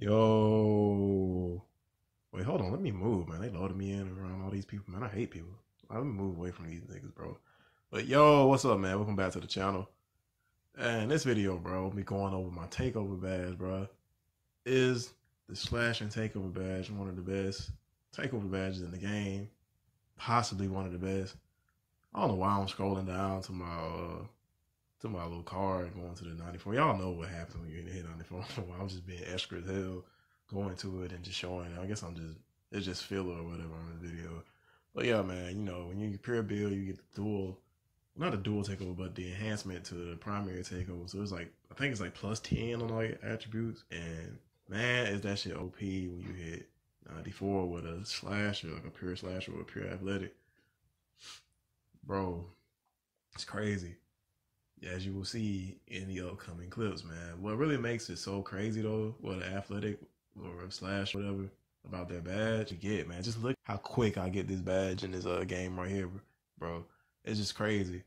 Yo. Wait, hold on. Let me move, man. They loaded me in around all these people, man. I hate people. Let me move away from these niggas, bro. But yo, what's up, man? Welcome back to the channel. And this video, bro, me going over my takeover badge, bro. Is the slash and takeover badge one of the best takeover badges in the game? Possibly one of the best. I don't know why I'm scrolling down to my uh to my little card going to the 94. Y'all know what happens when the hit 94. I'm just being extra as hell going to it and just showing. I guess I'm just it's just filler or whatever on the video. But yeah, man, you know, when you pure build, you get the dual not a dual takeover, but the enhancement to the primary takeover. So it's like I think it's like plus ten on all your attributes. And man, is that shit OP when you hit 94 with a slasher, like a pure slasher or a pure athletic. Bro, it's crazy as you will see in the upcoming clips, man. What really makes it so crazy though, what athletic or slash whatever about that badge you get, man. Just look how quick I get this badge in this uh game right here, bro. It's just crazy.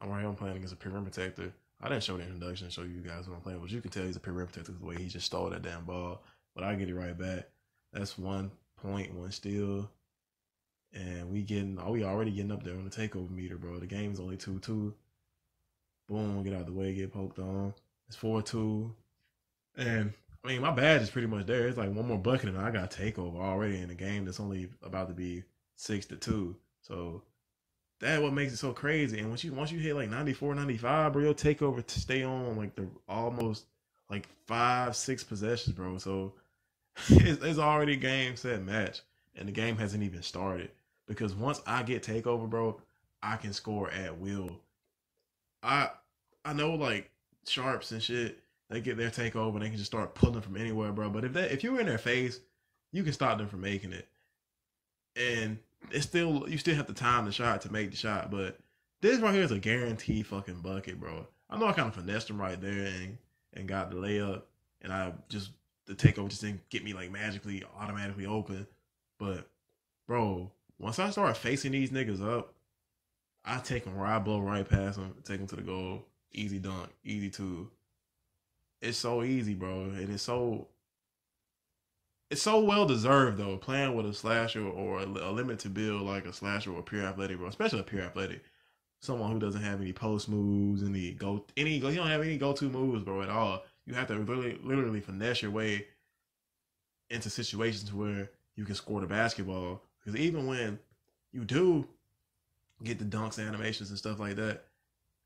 I'm right here, I'm playing against a perimeter protector. I didn't show the introduction, show you guys what I'm playing, but you can tell he's a perimeter protector the way he just stole that damn ball. But I get it right back. That's one point, one steal. And we getting, oh, we already getting up there on the takeover meter, bro. The game's only 2 2. Boom, get out of the way, get poked on. It's 4 2. And I mean, my badge is pretty much there. It's like one more bucket, and I got takeover already in the game that's only about to be 6 to 2. So that what makes it so crazy. And once you once you hit like 94, 95, bro, your takeover to stay on like the almost like five, six possessions, bro. So it's, it's already game set match, and the game hasn't even started. Because once I get takeover, bro, I can score at will I I know like sharps and shit, they get their takeover and they can just start pulling from anywhere, bro. But if that if you're in their face, you can stop them from making it. And it's still you still have to time the shot to make the shot, but this right here is a guaranteed fucking bucket, bro. I know I kind of finessed him right there and and got the layup, and I just the takeover just didn't get me like magically automatically open. But bro, once I start facing these niggas up, I take him where I blow right past him, take him to the goal, easy dunk, easy two. It's so easy, bro, and it's so it's so well deserved though. Playing with a slasher or a, a to build like a slasher or a pure athletic, bro, especially a pure athletic, someone who doesn't have any post moves, any go any go, you don't have any go to moves, bro, at all. You have to literally literally finesse your way into situations where you can score the basketball. Because even when you do get the dunks animations and stuff like that.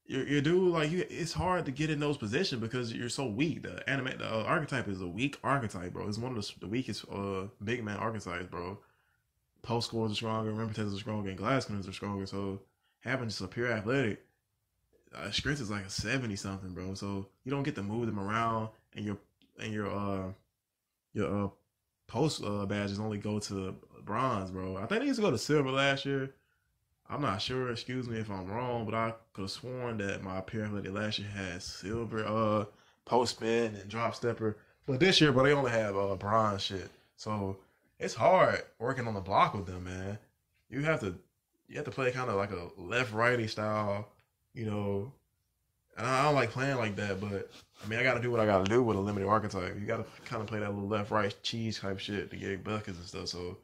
Your your dude like you, it's hard to get in those positions because you're so weak. The anime the uh, archetype is a weak archetype, bro. It's one of the, the weakest uh big man archetypes, bro. Post scores are stronger, rim protectors are stronger, and glass cutters are stronger. So having just a pure athletic, uh, strength is like a seventy something, bro. So you don't get to move them around, and your and your uh your uh post uh badges only go to bronze, bro. I think they used to go to silver last year. I'm not sure. Excuse me if I'm wrong, but I could have sworn that my pyramid last year had silver, uh, postman and drop stepper. But this year, but they only have uh bronze shit. So it's hard working on the block with them, man. You have to you have to play kind of like a left righty style, you know. And I don't like playing like that, but I mean I gotta do what I gotta do with a limited archetype. You gotta kind of play that little left right cheese type shit to get buckets and stuff. So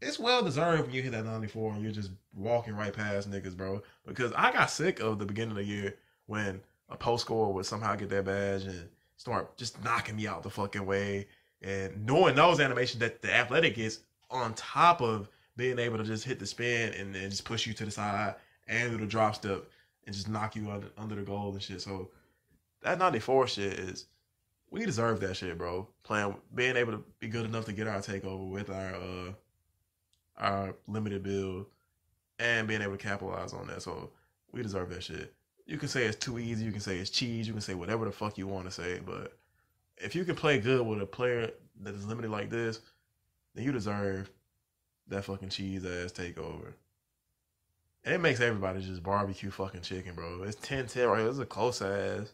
it's well deserved when you hit that 94 and you're just walking right past niggas, bro. Because I got sick of the beginning of the year when a post score would somehow get that badge and start just knocking me out the fucking way. And knowing those animations that the athletic is on top of being able to just hit the spin and then just push you to the side and do the drop step and just knock you under, under the goal and shit. So that 94 shit is we deserve that shit, bro. Playing being able to be good enough to get our takeover with our uh our limited build and being able to capitalize on that. So we deserve that shit. You can say it's too easy. You can say it's cheese. You can say whatever the fuck you want to say. But if you can play good with a player that is limited like this, then you deserve that fucking cheese ass takeover. And it makes everybody just barbecue fucking chicken, bro. It's 10-10 right here. It's a close ass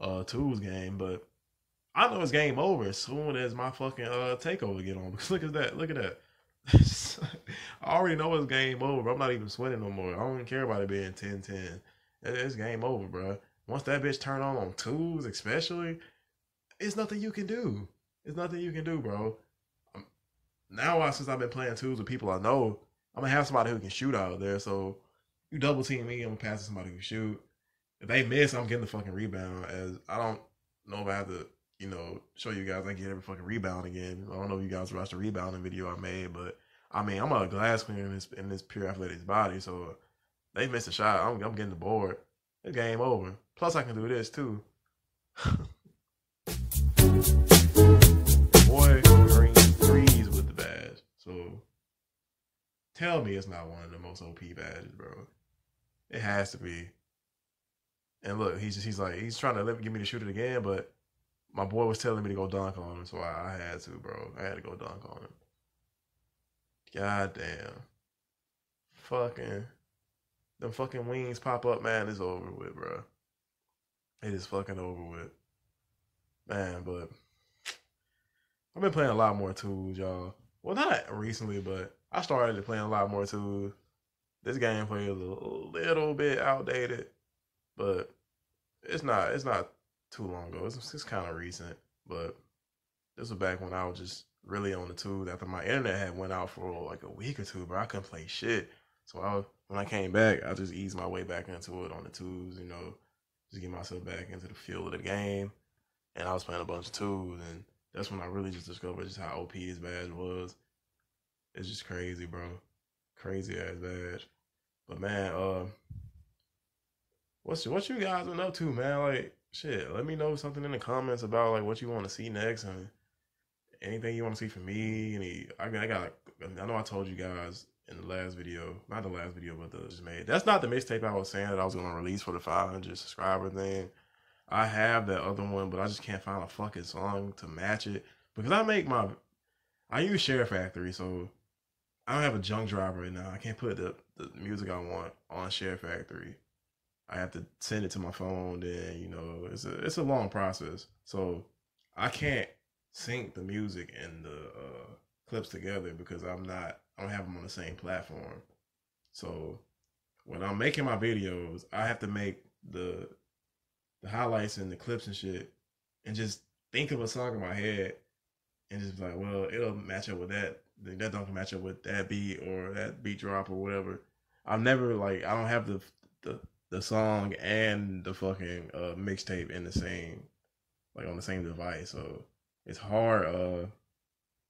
uh twos game, but I know it's game over as soon as my fucking uh takeover get on. Because look at that. Look at that. I already know it's game over. I'm not even sweating no more. I don't even care about it being 10-10. It's game over, bro. Once that bitch turn on on twos, especially, it's nothing you can do. It's nothing you can do, bro. Um, now, since I've been playing twos with people I know, I'm gonna have somebody who can shoot out there. So you double team me, I'm gonna passing somebody who can shoot. If they miss, I'm getting the fucking rebound. As I don't know if I have to, you know, show you guys I get every fucking rebound again. I don't know if you guys watched the rebounding video I made, but I mean, I'm a glass cleaner in this in this pure athletics body, so they missed a shot. I'm, I'm getting the board. It's game over. Plus, I can do this too. Boy, green threes with the badge. So tell me it's not one of the most OP badges, bro. It has to be. And look, he's just he's like he's trying to let me give me to shoot it again, but my boy was telling me to go dunk on him, so I, I had to, bro. I had to go dunk on him. God damn. Fucking them fucking wings pop up, man, it's over with, bro. It is fucking over with. Man, but I've been playing a lot more twos, y'all. Well, not recently, but I started playing a lot more twos. This gameplay is a little bit outdated, but it's not. It's not too long ago. It's, it's kind of recent, but this was back when I was just really on the twos after my internet had went out for like a week or two, but I couldn't play shit. So I, when I came back, I just eased my way back into it on the twos, you know, just get myself back into the feel of the game. And I was playing a bunch of twos, and that's when I really just discovered just how OP this badge was. It's just crazy, bro. Crazy ass badge. But man, uh, what's what you guys been up to, man? Like, shit, let me know something in the comments about like what you want to see next and anything you want to see from me. Any, I got, I got, I know I told you guys in the last video, not the last video, but the just made. That's not the mixtape I was saying that I was gonna release for the 500 subscriber thing. I have that other one, but I just can't find a fucking song to match it because I make my, I use Share Factory, so I don't have a jump drive right now. I can't put the the music I want on Share Factory. I have to send it to my phone. Then you know it's a it's a long process, so I can't sync the music and the uh, clips together because I'm not I don't have them on the same platform. So when I'm making my videos, I have to make the the highlights and the clips and shit, and just think of a song in my head, and just like, well, it'll match up with that. That don't match up with that beat or that beat drop or whatever. I've never like I don't have the the the song and the fucking uh, mixtape in the same like on the same device. So it's hard uh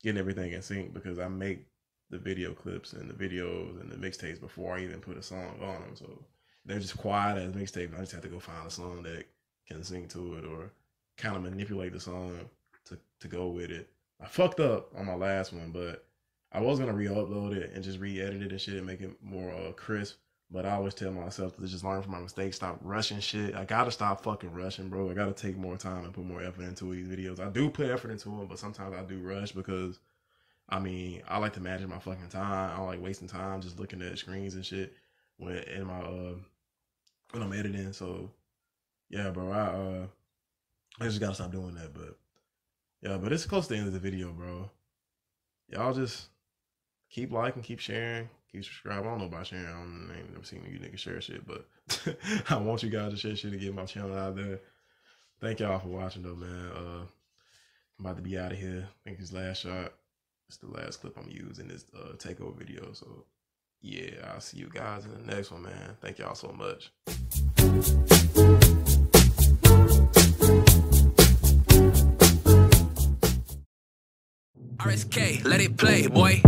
getting everything in sync because I make the video clips and the videos and the mixtapes before I even put a song on them. So they're just quiet as mixtape. I just have to go find a song that can sing to it or kind of manipulate the song to, to go with it. I fucked up on my last one, but I was gonna re-upload it and just re-edit it and shit and make it more uh, crisp. But I always tell myself to just learn from my mistakes, stop rushing shit. I gotta stop fucking rushing, bro. I gotta take more time and put more effort into these videos. I do put effort into them, but sometimes I do rush because, I mean, I like to manage my fucking time. I don't like wasting time just looking at screens and shit when in my uh when I'm editing. So yeah, bro, I uh I just gotta stop doing that. But yeah, but it's close to the end of the video, bro. Y'all just keep liking, keep sharing, keep subscribing. I don't know about sharing. I, don't, I ain't never seen you niggas share shit, but I want you guys to share shit and get my channel out there. Thank y'all for watching though, man. Uh, I'm about to be out of here. I think this last shot. It's the last clip I'm using this uh, takeover video. So yeah, I'll see you guys in the next one, man. Thank y'all so much. RSK, let it play, boy.